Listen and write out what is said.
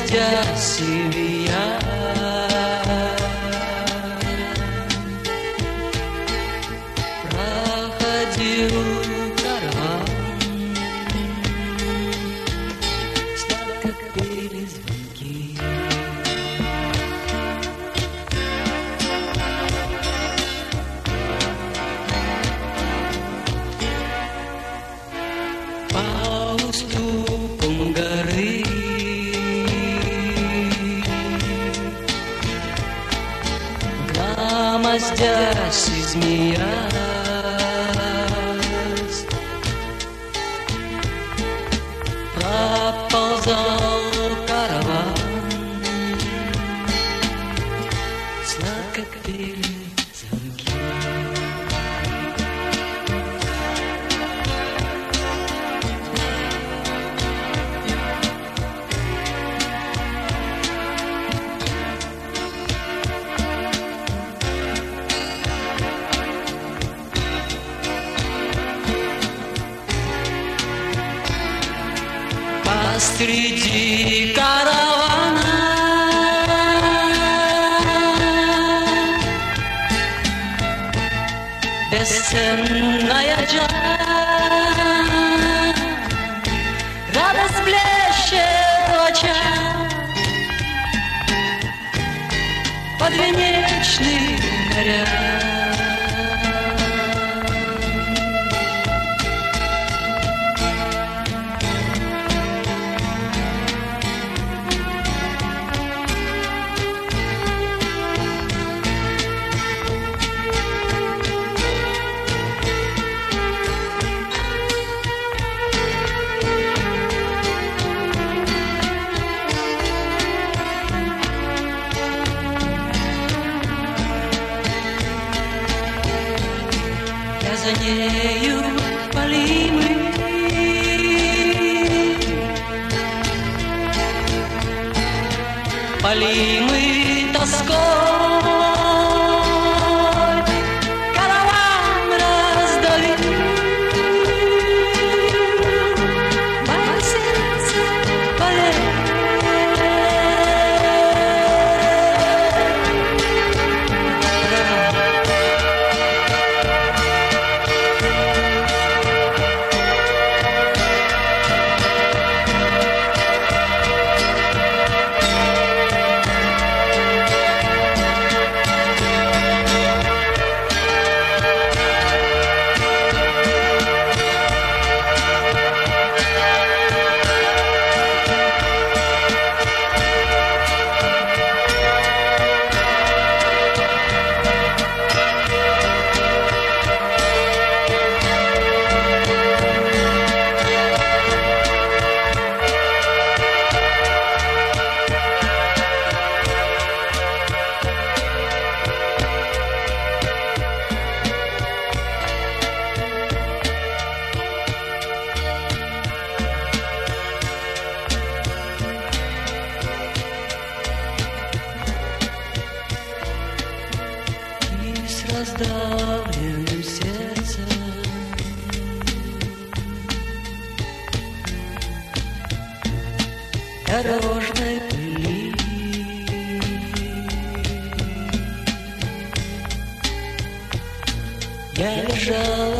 Just you. Father. Castrici karavana. Desenlayacak Полимы тоской 人